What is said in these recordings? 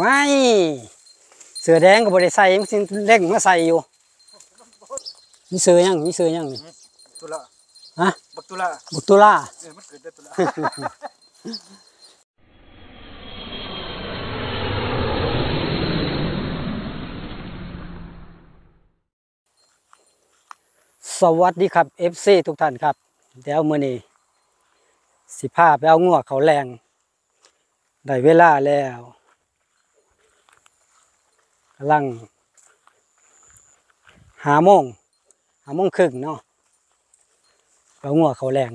ว้ายเสือแดงก็บ่ได้ใส่มันสิเล่งมาใส่อยู่มีเสือยังมีเสือยังนี่ตุละฮะบักตุละบุกตุลาเออมันเกิดได้ตุละสวัสดีครับ FC ทุกท่านครับ เดี๋ยวมื้อนี้สิพาไปเอางัวเขาแรง ได้เวลาแล้ว กำลังหาโมงหาโมงครึ่งเนาะไปเอางัวเขาแรง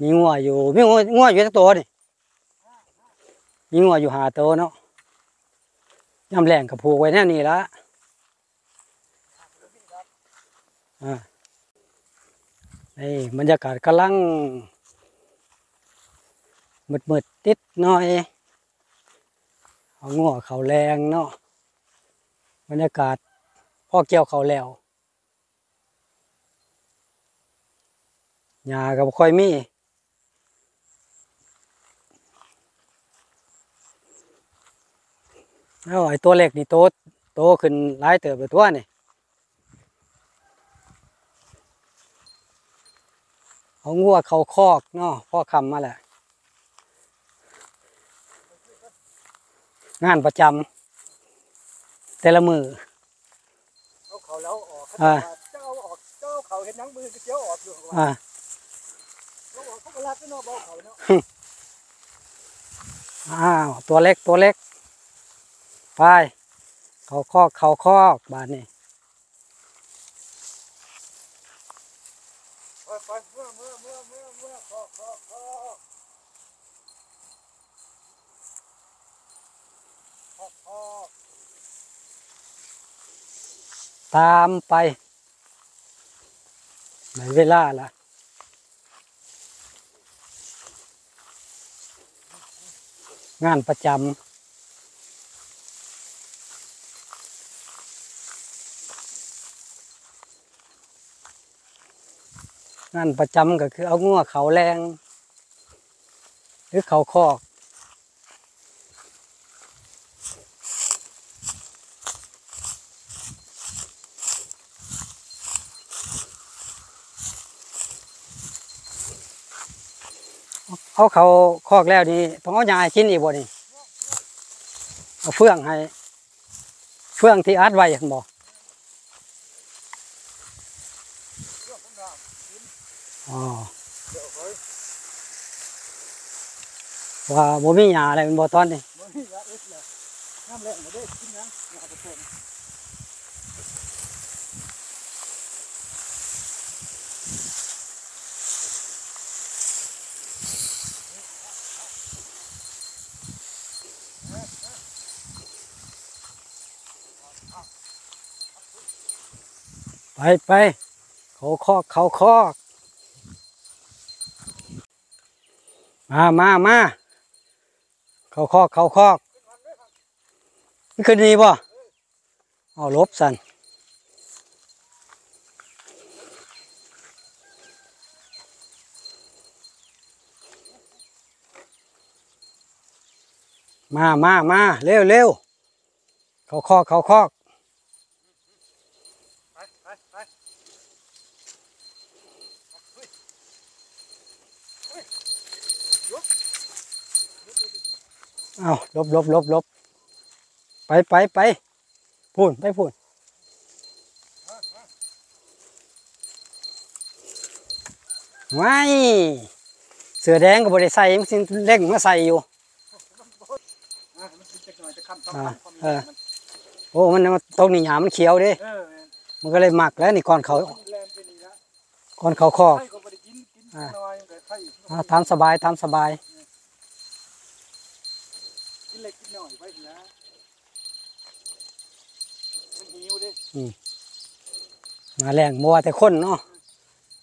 มีงัวอยู่มีงัวงัวอยู่ทั้งตัวนี่มีงัวอยู่หาตัวเนาะยำแรงกับผูกไว้แน่นี่ละอ่านี่บรรยากาศกำลังมืดมืดๆติดหน่อย เอางัวเขาแรงเนาะบรรยากาศพ่อเกี่ยวเขาแล้วหญ้าก็บ่ค่อยมีแล้วไอ้ตัวเล็กนี่โตโตขึ้นหลายเติบไปตัวนี่เอางัวเขาคอกเนาะพ่อคำมาแหละ งานประจำแต่ละมือเอาเขาแล้วออกอ่าเจ้าเอาออกเจ้าเอาเขาเห็นหนังมือก็เจ้าออกอยู่ว่าอ่าเขาบอกเขาก็รักเนาะเบาเขาเนาะอ้าวตัวเล็กตัวเล็กไปเขาคอกเขาคอกบานนี้ไปไปเมื่อเมื่อเมื่อเมื่อเมื่อขอขอขอขอขอ ตามไปในเวลาละงานประจำงานประจำก็คือเอางัวเขาแรง หรือเขาคอก เอาเขาคอกแล้วนี่ต้องเอายาให้กินอีกบ่นี่เอาเฟื่องให้ เฟื่องที่อัดไว้เห็นบ่อ๋อเดี๋ยวเฮ้ยว่าบ่มีหยาอะไรเป็นบ่ตอนนี้ มันมียาเอสเลยน้ำแรงมา ไปไปเขาคอกเขาคอกมามามาเขาคอกเขาคอกนี่คือดีบ่เอาลบสันมามามาเร็วเร็วเขาคอกเขาคอก ไปไปไป เอาลบลบลบลบไปไปไปพูนไปพูนว้ายเสือแดงก็บริใส่มันสิเล่งมาใส่อยู่อะมันกินจะหน่อยจะคำต้องอ่าคำความเออมันโอ้มันมันตรงนี้หยามันเขียวเด้เออ Ờ, มันก็เลยหมักแล้วนี่ก่อนเขามันแรงไปนี่ละก่อนเขาคอกไข่ก็ไม่ได้กินกินน้อยแต่ไข่อ่าตามสบายตามสบาย กินเล็กกินน้อยไปนะมันหิวดิ มาแรงมัวแต่คนเนาะ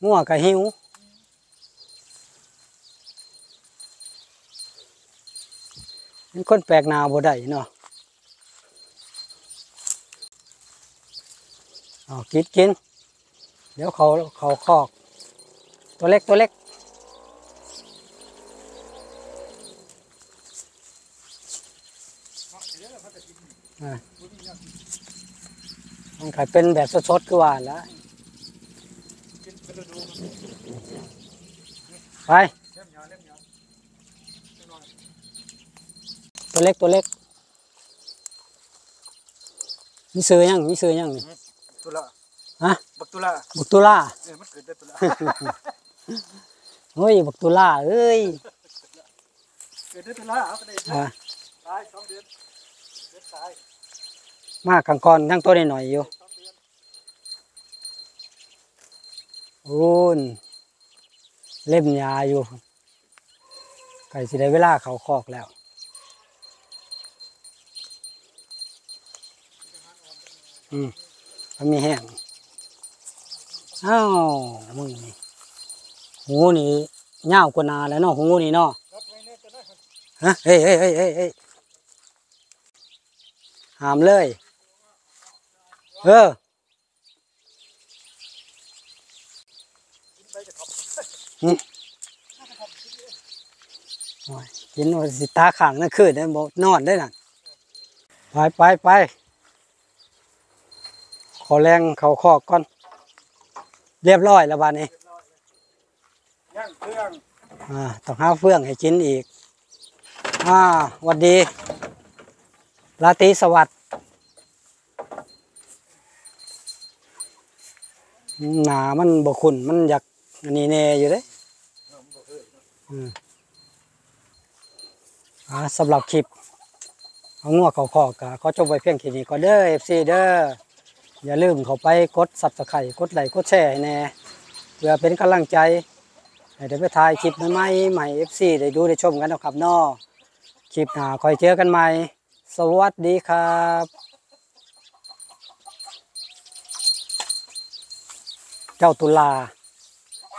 งัวก็หิวเป็นคนแปลกหน้าบ่ได้เนาะเอากินกิน เดี๋ยวเขาเขาคอก ตัวเล็กตัวเล็กอ่า มันขายเป็นแบบสดๆคือว่าแล้วกินเป็นฤดูมันไปเล่มยาเล่มยาเล่มน้อยตัวเล็กตัวเล็กมีซื้อยังมีซื้อยังนี่ตุละฮะบักตุละบักตุล่าเออมันเกิดได้ตุละเฮ้ยบักตุล่าเอ้ยเกิดได้ตุละเอาไปได้อ่าตายสองเดือนเดือนตาย มากกลางก่อนทั้งตัวหน่อยอยู่สองเดือนโอ้นเล่มยาอยู่ไก่สิได้เวลาเขาคอกแล้วอืมมันมีแห้งอ้าวมึงนี่หูนี่ยาวกว่านาแล้วเนาะหูนี่เนาะฮะเฮ้เฮ้ยเฮ้ยเฮ้ยเฮ้ยหามเลย เออกินไปจะทำโอ้ยกินว่าสิตาข้างนั่นคืนได้บ่นอนได้น่ะไปไปไปขอแรงเขาคอกก่อน เรียบร้อยแล้วบานนี้ย่างเครื่องอ่าต้องหาเฟื่องให้กินอีกอ่าหวัดดีราตรีสวัสดิ์ หนามันบขุนมันอยากอันนี้แน่อยู่เด้อืมอ่าสำหรับคลิปเอางัวเขาขอกะเขาจบไว้เพียงแค่นี้ก็เด้อ FC เด้ออย่าลืมเขาไปกด Subscribe กดไลค์กดแชร์แน่เพื่อเป็นกำลังใจให้ได้ไปถ่ายคลิปใหม่ใหม่ FC ได้ดูได้ชมกันนะครับนอคลิปหน้าคอยเจอกันใหม่ สวัสดีครับ เจ้าตุลา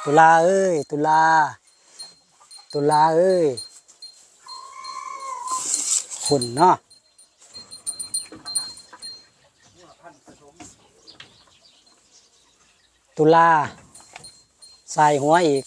ตุลาเอ้ย ตุลา ตุลาเอ้ยคุณเนาะตุลาใส่หัวอีก